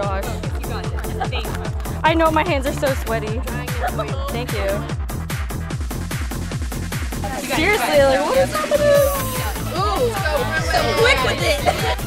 gosh. You got this. Thank you. I know my hands are so sweaty. Thank you. Seriously, like what is happening? Ooh, so, so quick with it.